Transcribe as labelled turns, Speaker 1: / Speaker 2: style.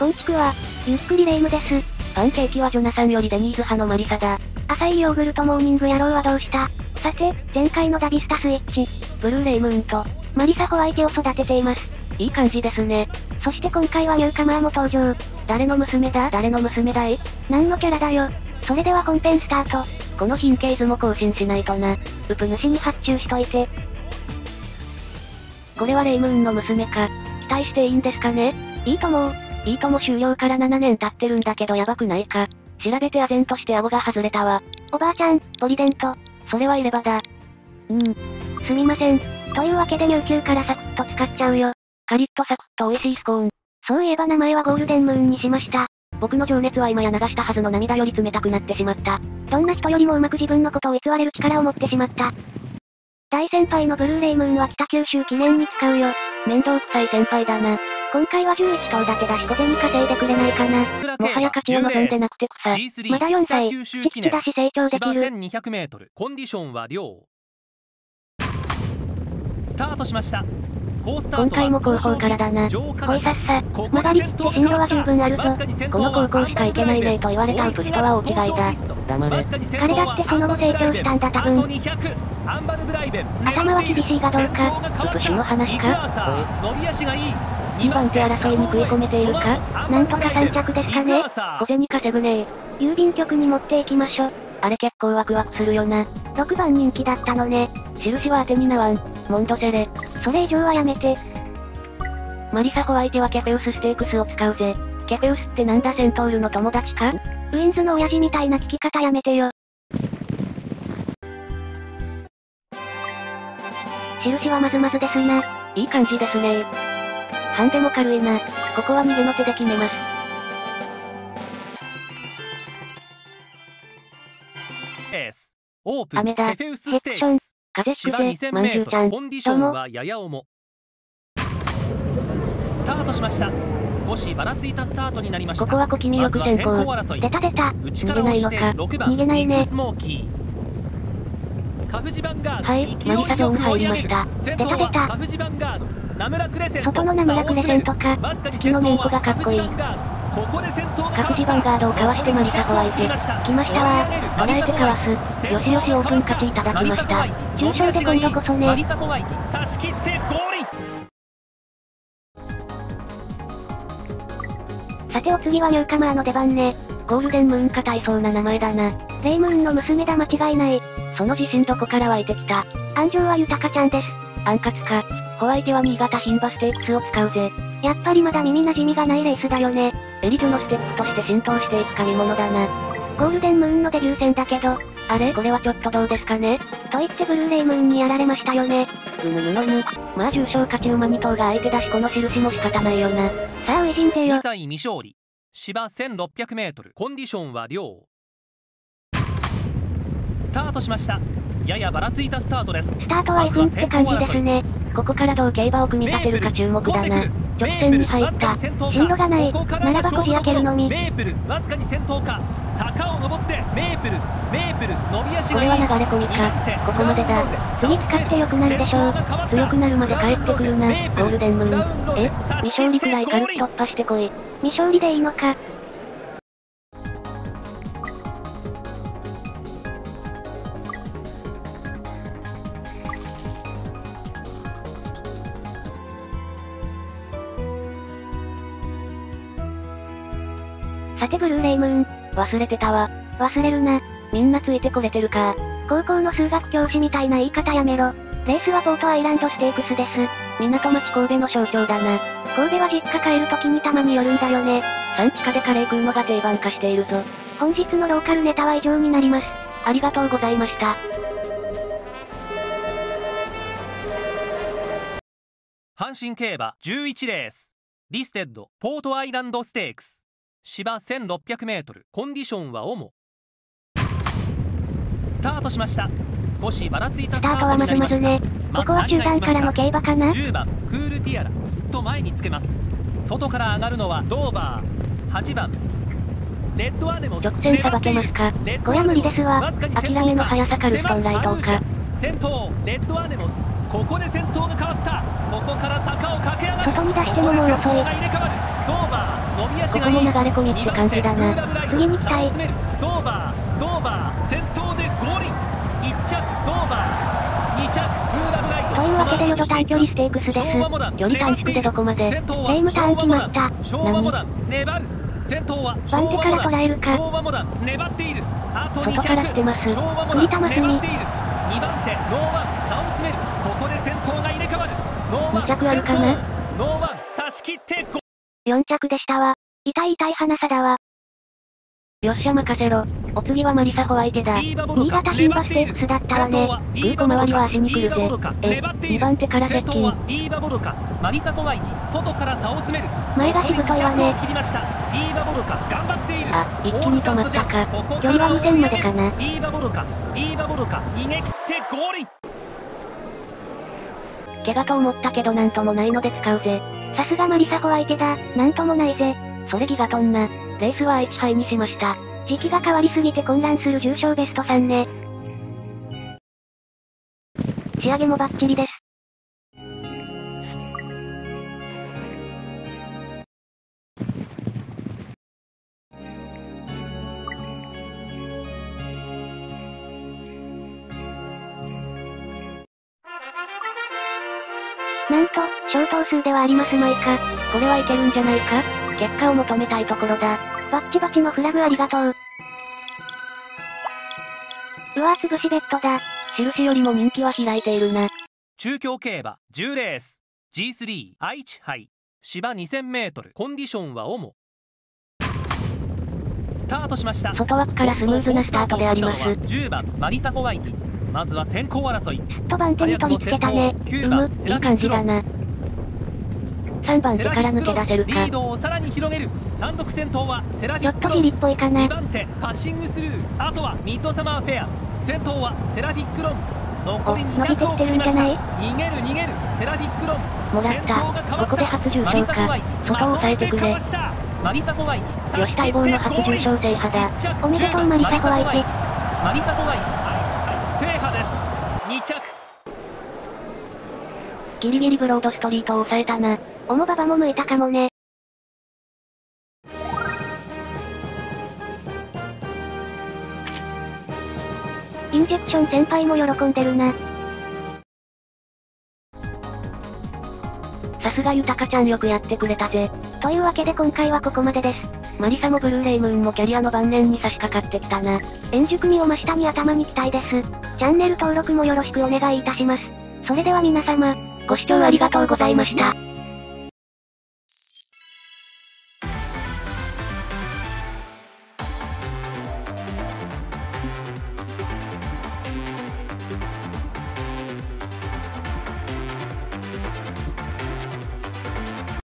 Speaker 1: こんちくわ。ゆっくりレ夢ムです。
Speaker 2: パンケーキはジョナサンよりデニーズ派のマリサだ。
Speaker 1: 浅いヨーグルトモーニング野郎はどうした？さて、前回のダビスタスイッチ。
Speaker 2: ブルーレイムーンと、
Speaker 1: マリサホワイトを育てています。
Speaker 2: いい感じですね。
Speaker 1: そして今回はニューカマーも登場。
Speaker 2: 誰の娘だ？誰の娘だい？
Speaker 1: 何のキャラだよ？それでは本編スタート。
Speaker 2: この貧経図も更新しないとな。
Speaker 1: ウプ主に発注しといて。
Speaker 2: これはレイムーンの娘か。期待していいんですかね？
Speaker 1: いいとも
Speaker 2: いいとも終了から7年経ってるんだけどやばくないか。調べて唖然として顎が外れたわ。
Speaker 1: おばあちゃん、ポリデント。
Speaker 2: それはいればだ。
Speaker 1: うーん。すみません。というわけで入球からサクッと使っちゃうよ。
Speaker 2: カリッとサクッと美味しいスコーン。
Speaker 1: そういえば名前はゴールデンムーンにしました。
Speaker 2: 僕の情熱は今や流したはずの涙より冷たくなってしまった。
Speaker 1: どんな人よりもうまく自分のことを偽れる力を持ってしまった。大先輩のブルーレイムーンは北九州記念に使うよ。
Speaker 2: 面倒くさい先輩だな。
Speaker 1: 今回は11頭立て出し小銭稼いでくれないかな。
Speaker 2: もはや勝ちを望んでなくて草。
Speaker 1: まだ4歳、チキチだし成長できる。
Speaker 3: 1200メートル、コンディションは良。スタートしました。
Speaker 2: 今回も後方からだな。
Speaker 1: ほいさっさ、曲がりきって進路は十分あるぞ。
Speaker 2: この高校しか行けないねと言われたウプシとは大違いだ。
Speaker 3: 黙れ。
Speaker 1: 彼だってその後成長したんだ多分。頭は厳しいがどうか。
Speaker 2: ウプシの話か
Speaker 3: 伸び足がいい。
Speaker 2: 2番手争いに食い込めているか？
Speaker 1: なんとか3着ですかね？
Speaker 2: 小銭稼ぐね
Speaker 1: 郵便局に持っていきましょ。
Speaker 2: あれ結構ワクワクするよな。
Speaker 1: 6番人気だったのね。
Speaker 2: 印は当てになわん。モンドセレ。
Speaker 1: それ以上はやめて。
Speaker 2: マリサホワイテはケフェウスステークスを使うぜ。ケフェウスってなんだセントールの友達か？
Speaker 1: ウィンズの親父みたいな聞き方やめてよ。印はまずまずですな。
Speaker 2: いい感じですねハンデも軽いな。ここは逃げの手で決めます。
Speaker 3: エース。オープン。
Speaker 2: 雨だ
Speaker 3: ケフェウスステークス。
Speaker 2: 風
Speaker 3: 芝
Speaker 2: 吹くぜ、
Speaker 3: 2000
Speaker 2: まん。じゅうちゃん。
Speaker 3: コンディションはやや重。スタートしました。少しばらついたスタートになりました。
Speaker 2: ここは小気味よく先行
Speaker 3: ま
Speaker 1: 出た出た。
Speaker 2: 逃げないの
Speaker 3: 6番
Speaker 1: 逃げないね
Speaker 3: スモーキーカフジバンガード
Speaker 2: はいマリサゾーン入りました
Speaker 1: 出た出た外のナムラクレセントか
Speaker 2: 月のメンコがかっこいい各自バンガードをかわしてマリサホワイテ。
Speaker 3: 来ました
Speaker 1: 来ましたわ
Speaker 2: 捉えてかわす。よしよしオープン勝ちいただきました。
Speaker 1: 重賞で今度こそねさてお次はニューカマーの出番ね。
Speaker 2: ゴールデンムーンか大そうな名前だな。
Speaker 1: レイムーンの娘だ間違いない。
Speaker 2: その自信どこから湧いてきた
Speaker 1: 安城は豊ちゃんです。
Speaker 2: アンカツか。ホワイテは新潟牝馬ステークスを使うぜ。
Speaker 1: やっぱりまだ耳馴染みがないレースだよね。
Speaker 2: エリジョのステップとして浸透していくか見物だな。
Speaker 1: ゴールデンムーンのデビュー戦だけど、
Speaker 2: あれ？これはちょっとどうですかね？
Speaker 1: と言ってブルーレイムーンにやられましたよね。
Speaker 2: うぬぬのぬ。まあ重賞勝ち馬2頭が相手だしこの印も仕方ないよな。
Speaker 1: さあ、ウイジンでよ
Speaker 3: 2。歳未勝利芝1600メートルコンディションは良スタートしましたややばらついたスタートです
Speaker 1: スタートは F って感じですね。
Speaker 2: ここからどう競馬を組み立てるか注目だな。直線に入った。
Speaker 1: 進路がないならばこじ開けるのみ
Speaker 3: メープルわずかに先頭か坂を登ってメープルメープル伸び足
Speaker 2: こ
Speaker 3: がいい
Speaker 2: れは流れ込みか。ここまでだ。
Speaker 1: 次使って良くなるでしょう。
Speaker 2: 強くなるまで帰ってくるな。ゴールデンムーン。え？未勝利くらい軽く突破してこい。
Speaker 1: 未勝利でいいのか？さてブルーレイムーン、
Speaker 2: 忘れてたわ。
Speaker 1: 忘れるな。
Speaker 2: みんなついてこれてるか。
Speaker 1: 高校の数学教師みたいな言い方やめろ。レースはポートアイランドステークスです。
Speaker 2: 港町神戸の象徴だな。
Speaker 1: 神戸は実家帰る時にたまに寄るんだよね。
Speaker 2: 産地下でカレー食うのが定番化しているぞ。
Speaker 1: 本日のローカルネタは以上になります。
Speaker 2: ありがとうございました。
Speaker 3: 阪神競馬11レースリステッドポートアイランドステークス芝1600メートル。コンディションは主。スタートしました。少しばらついたスタート
Speaker 1: はま
Speaker 3: になりました。
Speaker 1: ずまずね。ここは中段か？らの競馬かな
Speaker 3: ？10番クールティアラ。すっと前につけます。外から上がるのはドーバー。8番レッドアネモス。
Speaker 2: 直線さばけますか？
Speaker 1: こりゃ無理ですわ。諦めの速さカルストンライトオか。
Speaker 3: 先頭レッドアネモスここで先頭が変わった。ここから坂を駆け上がる。
Speaker 1: 外に出してももう遅い
Speaker 3: ここから先頭が入れ替わる。ドーバー伸び足
Speaker 2: ここも流れ込みって感じだな。
Speaker 1: 次に期待
Speaker 3: ドーバードーバー先頭でゴール。イン1着ドーバー2着ブーラブライド
Speaker 1: というわけでヨド短距離ステークスです。
Speaker 3: 昭和モダン
Speaker 2: 距離短縮でどこまで。
Speaker 3: 先頭は
Speaker 1: レイムターン決まった。
Speaker 3: 昭和モダン。粘る。先頭は
Speaker 1: 番手から捉えるか。
Speaker 3: 昭和モダン粘っている。あと200
Speaker 2: 外から来てます。
Speaker 1: 栗玉隅
Speaker 3: 粘っている。2番手ノーワン差を詰める先頭が入れ替わる。ノーワン
Speaker 2: 二着あるかな
Speaker 3: ノーワン差し切ってゴ
Speaker 1: 4着でしたわ。痛い痛い花さだわ。
Speaker 2: よっしゃ任せろ。お次はマリサホワイテだ。
Speaker 1: 新潟新馬ステークスだったわね。
Speaker 3: 先頭はビーバボロカ
Speaker 2: 空港周りは足に来るぜ。え
Speaker 3: 粘っている。
Speaker 2: 二番手から接近
Speaker 3: 先頭はビーバボロカマリサコワイティ外から差を詰める。
Speaker 1: 前がしぶといわね。
Speaker 3: 残り200を切りました。ビーバボロカ頑張っている。
Speaker 2: あ一気に止まったか。
Speaker 1: 距離は2000までかな
Speaker 2: 怪我と思ったけどなんともないので使うぜ。
Speaker 1: さすがマリサホ相手だ。なんともないぜ。
Speaker 2: それギガトンな。レースは愛知杯にしました。
Speaker 1: 時期が変わりすぎて混乱する重賞ベスト3ね。仕上げもバッチリです。なんと、小頭数ではありますまいか。
Speaker 2: これはいけるんじゃないか結果を求めたいところだ。
Speaker 1: バッチバチのフラグありがとう。うわ、潰しベッドだ。
Speaker 2: 印よりも人気は開いているな。
Speaker 3: 中京競馬10レース G3 愛知杯芝 2000m コンディションは主スタートしました
Speaker 2: 外枠からスムーズなスタートであります。
Speaker 3: 10番マリサホワイティまずは先行争い。
Speaker 1: すっと番手に取り付けたね。
Speaker 3: 9
Speaker 2: うむいい感じだな。3番手から抜け出せるか。
Speaker 3: リー。ドをさらに広げる。単独先頭はセラフ
Speaker 1: ちょ
Speaker 3: ィックロン。
Speaker 1: っとギリっぽいかな。
Speaker 3: 2。番手パッシングスルー。あとはミッドサマーフェア。先頭はセラフィックロン。残り
Speaker 1: お伸びて
Speaker 3: 200を
Speaker 1: きて
Speaker 3: 切りました
Speaker 1: るんじゃない
Speaker 3: 逃げる逃げる。セラフィックロン。
Speaker 2: もらった。ここで初重賞か。外を抑えてくれ。
Speaker 3: マリサホワイティ。
Speaker 2: よし待望の初重賞制覇だ。
Speaker 1: おめでとうマリサホワイテ
Speaker 3: マリサホワイティ2着
Speaker 2: ギリギリブロードストリートを抑えたな。
Speaker 1: おもばばも向いたかもね。インジェクション先輩も喜んでるな。
Speaker 2: さすが豊ちゃんよくやってくれたぜ。
Speaker 1: というわけで今回はここまでです。
Speaker 2: マリサもブルーレイムーンもキャリアの晩年に差し掛かってきたな。
Speaker 1: 円熟味を増したに頭に期待です。チャンネル登録もよろしくお願いいたします。それでは皆様、
Speaker 2: ご視聴ありがとうございました。